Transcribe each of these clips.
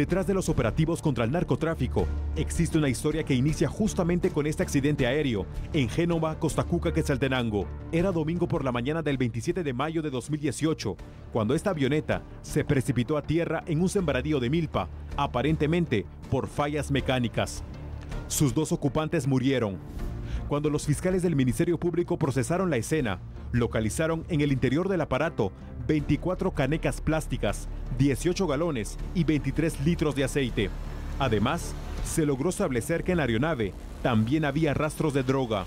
Detrás de los operativos contra el narcotráfico, existe una historia que inicia justamente con este accidente aéreo en Génova, Costa Cuca, Quetzaltenango. Era domingo por la mañana del 27 de mayo de 2018, cuando esta avioneta se precipitó a tierra en un sembradío de milpa, aparentemente por fallas mecánicas. Sus dos ocupantes murieron. Cuando los fiscales del Ministerio Público procesaron la escena, localizaron en el interior del aparato 24 canecas plásticas, 18 galones y 23 litros de aceite. Además, se logró establecer que en la aeronave también había rastros de droga.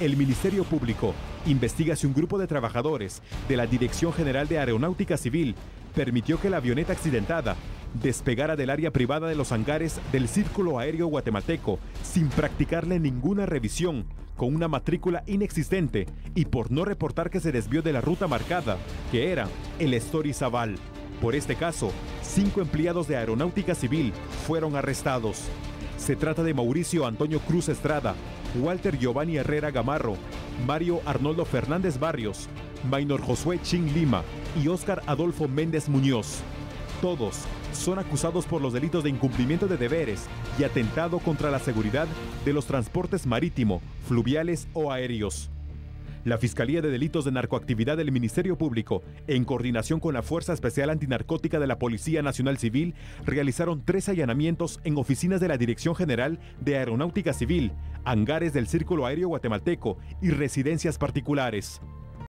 El Ministerio Público investiga si un grupo de trabajadores de la Dirección General de Aeronáutica Civil permitió que la avioneta accidentada despegara del área privada de los hangares del Círculo Aéreo Guatemalteco sin practicarle ninguna revisión, con una matrícula inexistente y por no reportar que se desvió de la ruta marcada, que era el Story Zaval. Por este caso, cinco empleados de Aeronáutica Civil fueron arrestados. Se trata de Mauricio Antonio Cruz Estrada, Walter Giovanni Herrera Gamarro, Mario Arnoldo Fernández Barrios, Maynor Josué Ching Lima y Óscar Adolfo Méndez Muñoz. Todos son acusados por los delitos de incumplimiento de deberes y atentado contra la seguridad de los transportes marítimo, fluviales o aéreos. La Fiscalía de Delitos de Narcoactividad del Ministerio Público, en coordinación con la Fuerza Especial Antinarcótica de la Policía Nacional Civil, realizaron tres allanamientos en oficinas de la Dirección General de Aeronáutica Civil, hangares del Círculo Aéreo Guatemalteco y residencias particulares.